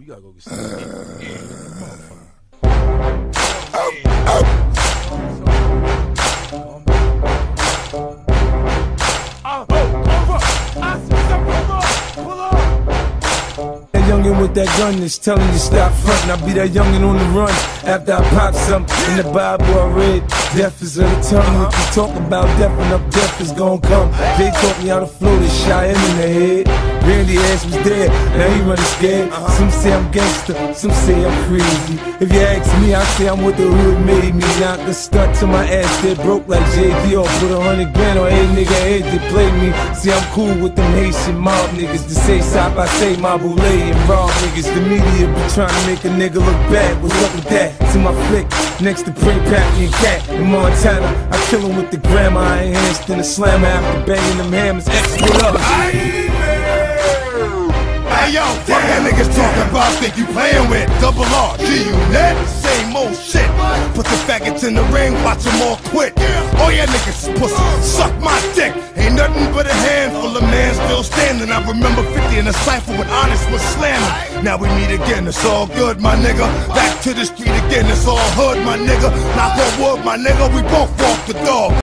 You gotta go get some. yeah, That youngin' with that gun is telling you stop frontin'. I be that youngin' on the run after I pop something. In the Bible I read, death is on the tongue. If you talk about death, enough death is gon' come. They taught me how to flow this shot in the head. Randy Ash was dead, now he running scared. Uh-huh. Some say I'm gangster, some say I'm crazy. If you ask me, I say I'm what the hood made me. Not the stunt to my ass that broke like JD or put a hundred grand on any nigga head to play me. See, I'm cool with them Haitian mob niggas to say stop, I say my boule and raw niggas. The media be trying to make a nigga look bad. What's up with that? To my flick, next to Pray Pappy and Cat in Montana. I kill him with the grammar, I enhanced in the slammer after banging them hammers. X, what up? Fuck that niggas talking about, think you playing with. Double R, G net, same old shit. Put the faggots in the ring, watch them all quit. All ya niggas pussy, suck my dick. Ain't nothing but a handful of man still standing. I remember 50 in a cypher when Onyx was slamming. Now we meet again, it's all good my nigga. Back to the street again, it's all hood my nigga. Knock on wood my nigga, we both walk the dog